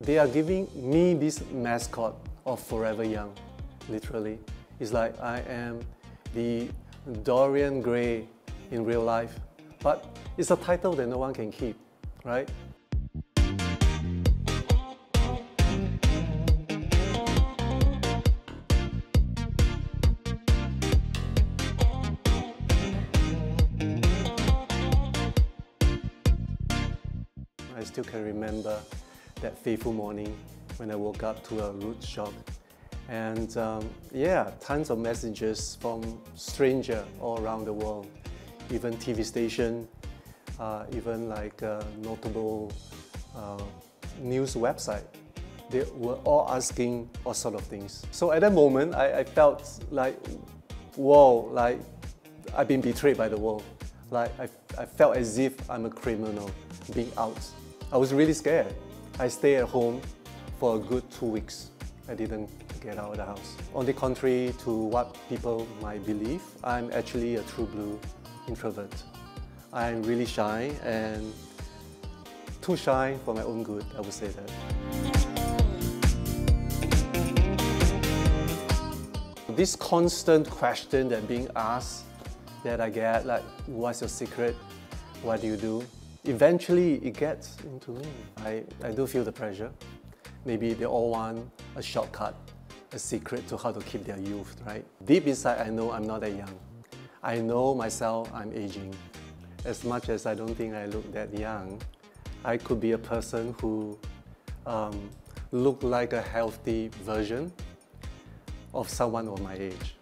They are giving me this mascot of Forever Young, literally. It's like I am the Dorian Gray in real life, but it's a title that no one can keep, right? I still can remember that fateful morning when I woke up to a rude shock. And um, yeah, tons of messages from strangers all around the world, even TV station, uh, even like uh, notable uh, news website. They were all asking all sort of things. So at that moment, I, I felt like, whoa, like I've been betrayed by the world. Like I, I felt as if I'm a criminal being out. I was really scared. I stayed at home for a good two weeks. I didn't get out of the house. On the contrary to what people might believe, I'm actually a true blue introvert. I'm really shy and too shy for my own good, I would say that. This constant question that being asked that I get, like, what's your secret? What do you do? Eventually, it gets into me. I, I do feel the pressure. Maybe they all want a shortcut, a secret to how to keep their youth, right? Deep inside, I know I'm not that young. I know myself, I'm aging. As much as I don't think I look that young, I could be a person who um, look like a healthy version of someone of my age.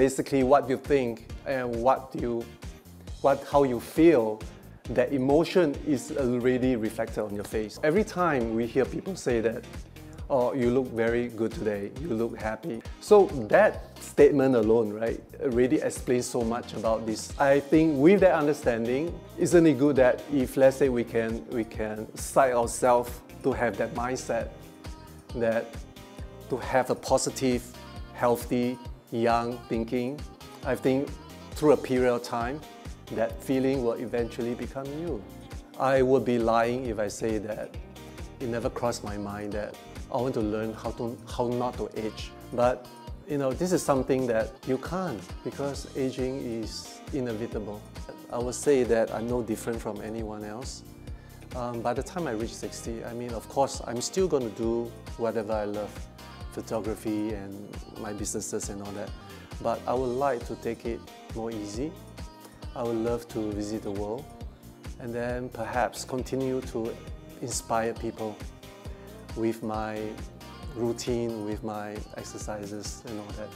Basically, what you think and what you, what how you feel, that emotion is already reflected on your face. Every time we hear people say that, oh, you look very good today, you look happy. So that statement alone, right, really explains so much about this. I think with that understanding, isn't it good that if let's say we can we can psych ourselves to have that mindset that to have a positive, healthy, young thinking, I think through a period of time, that feeling will eventually become you. I would be lying if I say that it never crossed my mind that I want to learn how to how not to age. But you know, this is something that you can't because aging is inevitable. I would say that I'm no different from anyone else. Um, by the time I reach 60, I mean, of course, I'm still going to do whatever I love photography and my businesses and all that. But I would like to take it more easy. I would love to visit the world and then perhaps continue to inspire people with my routine, with my exercises and all that.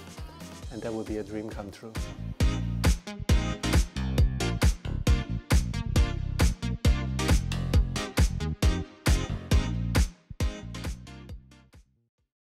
And that would be a dream come true.